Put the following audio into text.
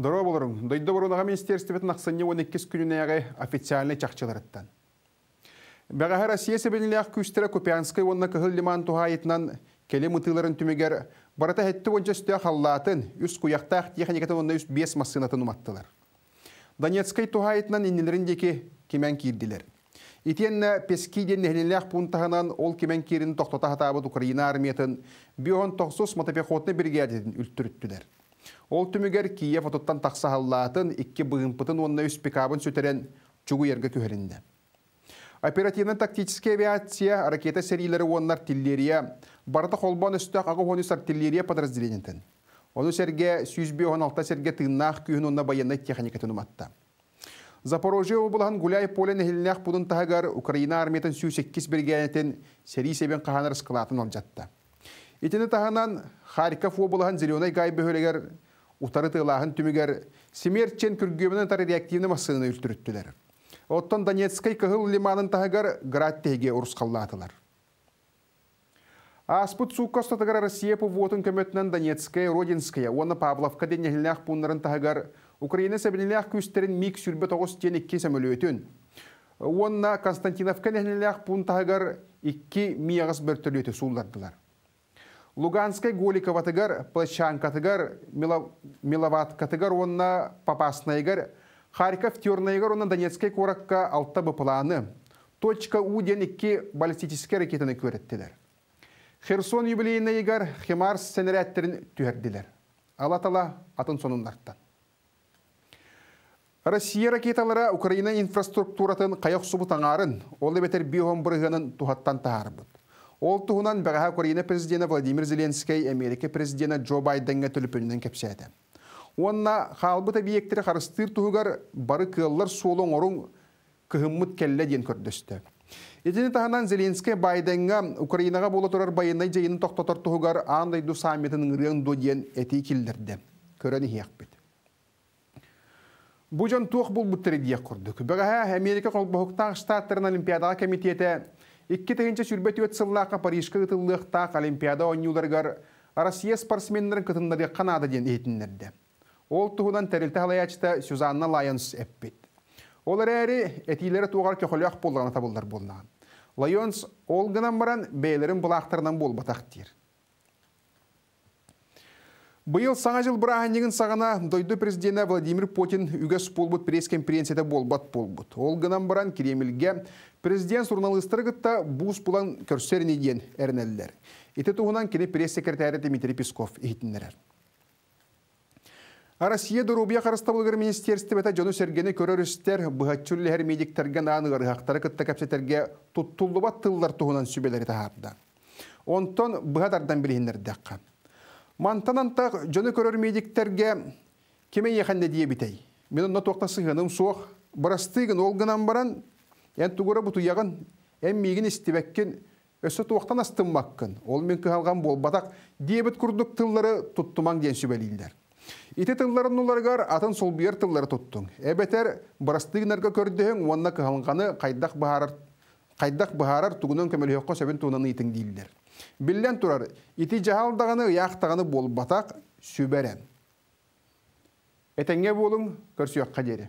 Дoro болырың, дойды борунаға министерстветін ақсынне 12 күнінәғі официальный чақчыларыттан. Бәғаһы Россия сәбенілі ақ күстері Купянскай онына кығыл лиман тухайытынан келе мұтыларын түмегер барата хетті онча үсті қаллатын үс куяқтақ техникатын онына үс бес массынатын уматтылар. Донецкай тухайытынан иннелеріндекі кемен кирдилер. Итенна пески ден нехнелях пунтаханан ол кемен кирин тоқтота хатабыт Украина армиятын бион тоқсус мотопехотны бригадетін үлттүріттілер. Ол түмігер Киев ототтан тақса халлатын икки бұғымпытын онна үс пикабын сөтерен чугу ерге күхерінде. Оперативно-тактическая авиация ракета серийлері онна артиллерия, барда холбан үстіқ ағы хонус артиллерия подразделениетін. Оны серге 116 серге тыыннақ күйін онна баянна техникатын уматта. Запорожье облыған Гуляй полен хилнях пудын тағар Украина армиятын 108 бригадетін сери себен қағанар скалатын алжатты. Итini таһанан Харьков облыһын зеленый гай бөһөлегер утары тылаһын түмүгер Семерчен күргөмөнөн тары реактивны массыны үлтүрүттүләр. Оттон Донецкай кыһыл лиманын таһагар град теге урускаллатылар. Аспут суккоста тагар Россия по вотун көмөтнөн Донецкая, Родинская, оны Павловка деннехилнах пуннарын таһагар Украина сәбинелях күстерин миг сүрбе тогус тен икки самолетүн. Онна Константиновка нехилнах пун таһагар икки миягас бөртөлөтү суулардылар. Луганскай Голиковатыгар, Плащанкатыгар, Миловаткатыгар, онна Попаснайгар, Харьков Тернайгар, онна Донецкай Коракка планы. Точка У ден икки ракетаны көреттілер. Херсон юбилейнайгар Химарс сенерәттерін түһәрдилер. Алатала атын сонундарттан. Россия ракеталары Украина инфраструктуратын қайық субытаңарын, олы бетер биоғын бұрығының тухаттан тағарбыд. Ол туһунан бәғаһа Украина президенті Владимир Зеленский Америка президенті Джо Байденге төліпінен кепсәді. Онна халбыт объекттері қарыстыр туһугар бары кыллар солың орын кыһыммыт келле ден көрдөстө. Етені тағынан Зеленский Байденге Украинаға болы тұрар байынай жайын тоқтатар туһугар андай ду саммитін ырын ду ден эти килдерді. Көрәні хияқ бет. Бұ жан бұттыры дияқ құрдық. Бәғаһа Америка қолбақықтағы штаттарын Олимпиадаға комитеті Икки тегенче сүрбет өт сыллақа Парижка ытыллықтақ Олимпиада ойнуларгар Россия спортсменлерін кытынлары қанады ден етінлерді. Ол туғынан тәрілті халаячта Сюзанна Лайонс әппет. Олар әрі әтилері туғар көхіліақ болғаны табылдар болнаған. Лайонс ол гынан баран бәйлерін бұлақтарынан бол батақтыр. Быйыл саңа жыл бірағаннегін сағана дойды президенті Владимир Путин үгес болбут пресс-конференцияда болбат болбут. Ол гынан баран Кремльге Президент журналисттарыгытта бус булан көрсеріне дейін әрнәлілер. Ити туғынан кені пресс-секретәрі Дмитрий Песков ехетінлерер. А Россия Дорубия қарыста бұлғыр министерсті бәті жону сәргені көрер үстер бұғатчүлі әр медиктерген анығыр хақтары кітті кәпсетерге тұттулыбат тыллар туғынан сүбелері тағарды. Онтон. Мантанантақ жону көрер медиктерге кеме еханде дие бітей. Мен онна тоқтасы ғыным соқ, бұрастығын олғынан баран Ян тугура буту ягын эм мигин истибеккен өсө туактан астыммаккын. Ол мен кыhalgan болбатак диебет курдук тыллары туттумаң ден сүбелилдер. Ите тылларын уларгар атын сол бияр тыллары туттуң. Эбетер барастыгынарга көрдөһөң онна кыhalgаны кайдак бахарар кайдак бахарар тугунун көмөлөккө сөбүн туунан итиң дилдер. Биллен турар ити жаһалдаганы яктаганы болбатак сүберен. Этеңге болуң көрсөк кадери.